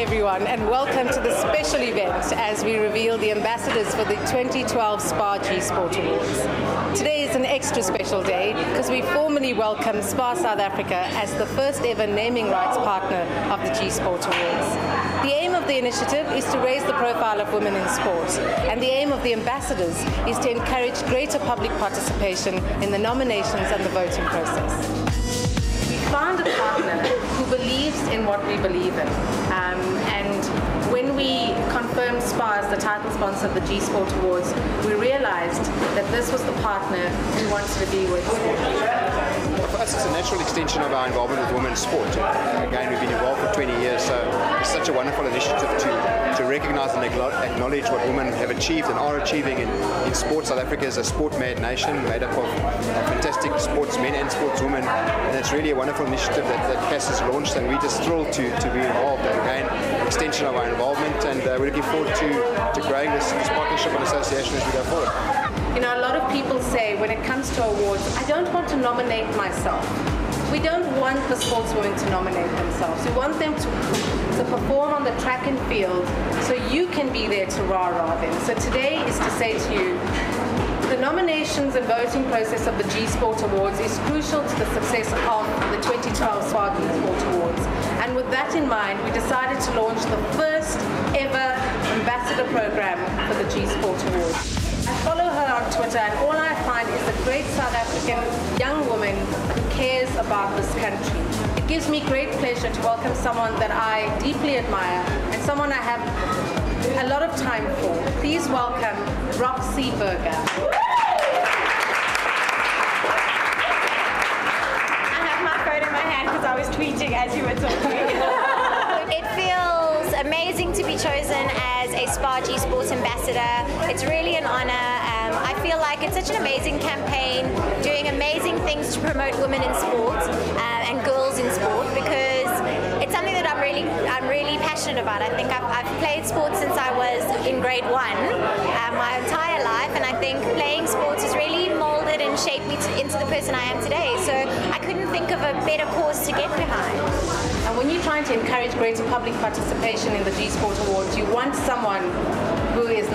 everyone, and welcome to the special event as we reveal the ambassadors for the 2012 SPAR G Sport Awards. Today is an extra special day because we formally welcome SPAR South Africa as the first ever naming rights partner of the G Sport Awards. The aim of the initiative is to raise the profile of women in sport, and the aim of the ambassadors is to encourage greater public participation in the nominations and the voting process what we believe in. Um, and when we confirmed SPAR as the title sponsor of the G Sport Awards, we realized that this was the partner we wanted to be with. Us, it's a natural extension of our involvement with women's sport. Again, we've been involved for 20 years, so it's such a wonderful initiative to, to recognize and acknowledge what women have achieved and are achieving in, in sport. South Africa is a sport-mad nation made up of, of fantastic sportsmen and sportswomen, and it's really a wonderful initiative that, that Kass has launched, and we're just thrilled to, to be involved. And again, extension of our involvement, and uh, we're looking forward to, to growing this, this partnership and association as we go forward. You know, a lot of people say when it comes to awards, I don't want to nominate myself. We don't want the sportswomen to nominate themselves. We want them to, to perform on the track and field so you can be there to rah-rah them. So today is to say to you, the nominations and voting process of the G Sport Awards is crucial to the success of the 2012 SPAR G Sport Awards. And with that in mind, we decided to launch the first ever ambassador program for the G Sport Awards. I follow her on Twitter and all I find is a great South African young woman who cares about this country. It gives me great pleasure to welcome someone that I deeply admire and someone I have a lot of time for. Please welcome Roxy Burger. I have my phone in my hand because I was tweeting as you were talking. As a G Sports ambassador. It's really an honor. Um, I feel like it's such an amazing campaign, doing amazing things to promote women in sport uh, and girls in sport because it's something that I'm really, I'm really passionate about. I think I've, I've played sports since I was in grade one, uh, my entire life, and I think playing sports has really molded and shaped me to, into the person I am today. So I couldn't think of a better cause to get behind. And when you're trying to encourage greater public participation in the G Sport Awards, you want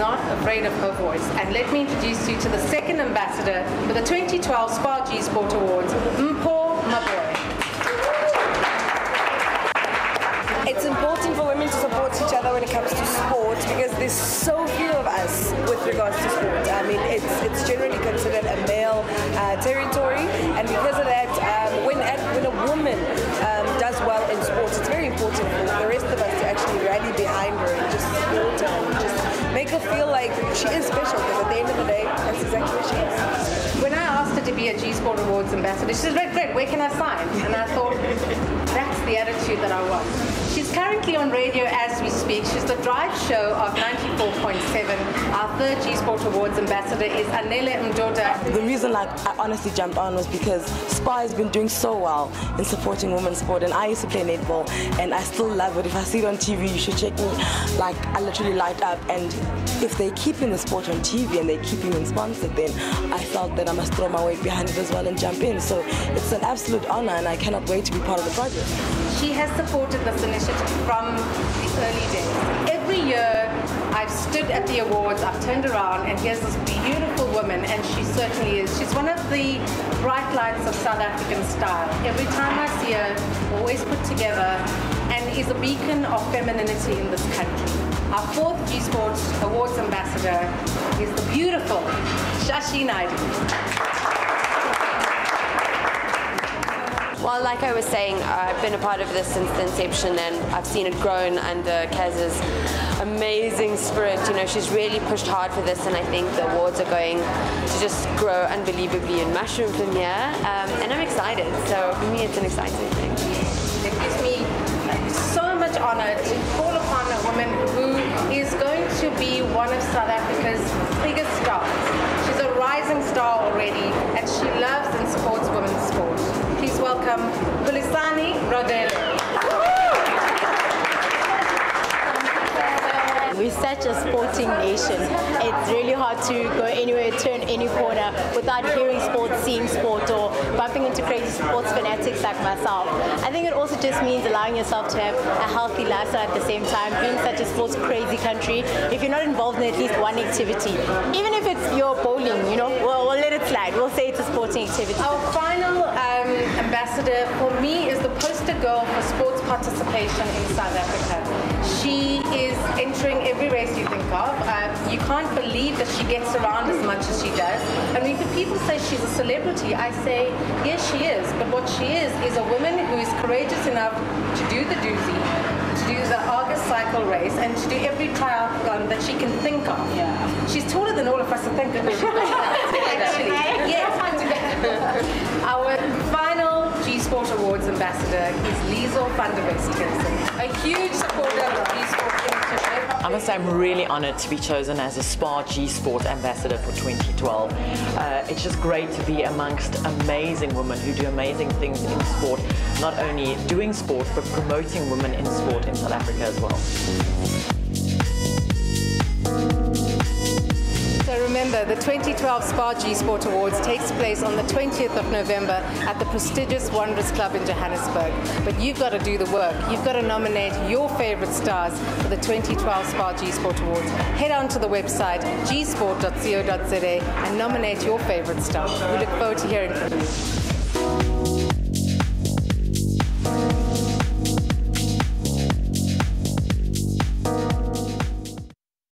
not afraid of her voice. And let me introduce you to the second ambassador for the 2012 SPAR G Sport Awards, Mpho Maboi. It's important for women to support each other when it comes to sport because there's so few of us with regards to sport. I mean, it's it's generally considered a male uh, territory, and because of that, um, when when a woman um, does well in sports, it's very important for the rest of us to actually rally behind her and just support her and just make her feel like she is special. Because at the end of the day, that's exactly what she is. To be a G Sport Awards ambassador, she "Great, great. Where can I sign?" And I thought, that's the attitude that I want. She's currently on radio as we speak. She's the drive show of 94.7. Our third G Sport Awards ambassador is Anele Mdoda. The reason like I honestly jumped on was because SPAR has been doing so well in supporting women's sport and I used to play netball and I still love it. If I see it on TV, you should check me. Like I literally light up and if they're keeping the sport on TV and they're keeping it sponsored, then I felt that I must throw my weight behind it as well and jump in. So it's an absolute honor and I cannot wait to be part of the project. She has supported this initiative from the early days. Every year I've stood at the awards, I've turned around and here's this beautiful woman and she certainly is. She's one of the bright lights of South African style. Every time I see her, always put together and is a beacon of femininity in this country. Our fourth G Sports Awards ambassador is the beautiful Shashi Naidoo. Well, like I was saying, I've been a part of this since the inception and I've seen it grown under Kass's amazing spirit. You know, she's really pushed hard for this and I think the awards are going to just grow unbelievably and mushroom from here. Um, and I'm excited. So for me, it's an exciting thing. It gives me so much honor to call upon a woman who is going to be one of South Africa's biggest stars. She's a rising star already and she loves and supports Ravele. We're such a sporting nation. It's really hard to go anywhere, turn any corner without hearing sport, seeing sport, or bumping into crazy sports fanatics like myself. I think it also just means allowing yourself to have a healthy lifestyle at the same time. Being such a sports crazy country, if you're not involved in at least one activity, even if it's your bowling, you know, we'll, we'll let it slide. We'll say it's a sporting activity. Our final um, ambassador for me is the girl for sports participation in South Africa. She is entering every race you think of. Uh, you can't believe that she gets around as much as she does. And when people say she's a celebrity, I say, yes, she is. But what she is, is a woman who is courageous enough to do the Dusi, to do the Argus cycle race, and to do every triathlon that she can think of. Yeah. She's taller than all of us, I think. Actually, yes. Our Sport Awards ambassador is Liezel van der Westhuizen, a huge supporter of G Sport Initiative. I must say I'm really honored to be chosen as a SPAR G Sport ambassador for 2012. Uh, it's just great to be amongst amazing women who do amazing things in sport, not only doing sport, but promoting women in sport in South Africa as well. Remember, the 2012 SPAR G Sport Awards takes place on the 20th of November at the prestigious Wanderers Club in Johannesburg. But you've got to do the work. You've got to nominate your favorite stars for the 2012 SPAR G Sport Awards. Head on to the website gsport.co.za and nominate your favorite star. We look forward to hearing from you.